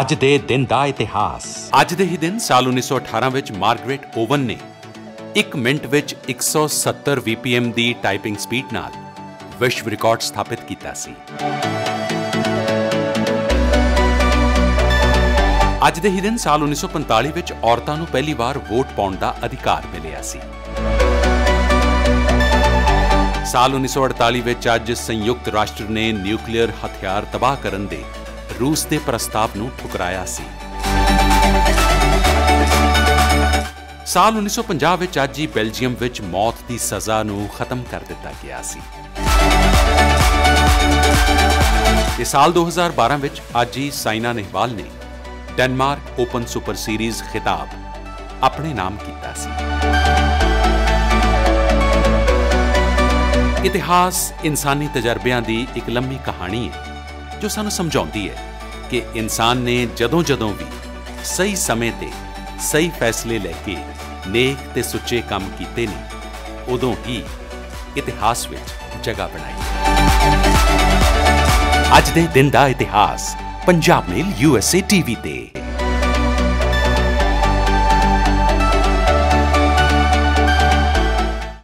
ਅੱਜ ਦੇ ਦਿਨ ਦਾ ਇਤਿਹਾਸ। ਅੱਜ ਦੇ ਹੀ ਦਿਨ ਸਾਲ 1918 ਵਿੱਚ ਮਾਰਗਰੇਟ ਓਵਨ ਨੇ 1 ਮਿੰਟ ਵਿੱਚ 170 VPM ਦੀ ਟਾਈਪਿੰਗ ਸਪੀਡ ਨਾਲ ਵਿਸ਼ਵ ਰਿਕਾਰਡ ਸਥਾਪਿਤ ਕੀਤਾ ਸੀ। ਅੱਜ ਦੇ ਹੀ ਦਿਨ ਸਾਲ 1945 ਵਿੱਚ ਔਰਤਾਂ ਨੂੰ ਪਹਿਲੀ ਵਾਰ ਵੋਟ ਪਾਉਣ ਦਾ ਅਧਿਕਾਰ ਮਿਲਿਆ ਸੀ। ਸਾਲ 1948 ਵਿੱਚ ਅੱਜ ਸੰਯੁਕਤ ਰਾਸ਼ਟਰ ਨੇ ਨਿਊਕਲੀਅਰ ਹਥਿਆਰ ਤਬਾਹ ਕਰਨ ਦੇ ਰੂਸ ਦੇ ਪ੍ਰਸਤਾਵ ਨੂੰ ਠੁਕਰਾਇਆ ਸੀ। ਸਾਲ 1950 ਵਿੱਚ ਅੱਜ ਹੀ ਬੈਲਜੀਅਮ ਵਿੱਚ ਮੌਤ ਦੀ ਸਜ਼ਾ ਨੂੰ ਖਤਮ ਕਰ ਦਿੱਤਾ ਗਿਆ ਸੀ। ਤੇ ਸਾਲ 2012 ਵਿੱਚ ਅੱਜ ਹੀ ਸਾਈਨਾ ਨੇਹਵਾਲ ਨੇ ਡੈਨਮਾਰਕ ਓਪਨ ਸੁਪਰ ਸੀਰੀਜ਼ ਖਿਤਾਬ ਆਪਣੇ ਨਾਮ ਕੀਤਾ ਸੀ। ਇਤਿਹਾਸ ਇਨਸਾਨੀ ਤਜਰਬਿਆਂ ਦੀ ਇੱਕ ਲੰਮੀ ਕਹਾਣੀ ਹੈ, ਜੋ ਸਾਨੂੰ ਸਮਝਾਉਂਦੀ ਹੈ ਕਿ ਇਨਸਾਨ ਨੇ ਜਦੋਂ-ਜਦੋਂ ਵੀ ਸਹੀ ਸਮੇਂ ਤੇ ਸਹੀ ਫੈਸਲੇ ਲੈ ਕੇ ਨੇਕ ਤੇ ਸੁੱਚੇ ਕੰਮ ਕੀਤੇ ਨੇ, ਉਦੋਂ ਹੀ ਇਤਿਹਾਸ ਵਿੱਚ ਜਗ੍ਹਾ ਬਣਾਈ। ਅੱਜ ਦੇ ਦਿਨ ਦਾ ਇਤਿਹਾਸ ਪੰਜਾਬ ਮੇਲ ਯੂਐਸਏ ਟੀਵੀ ਤੇ।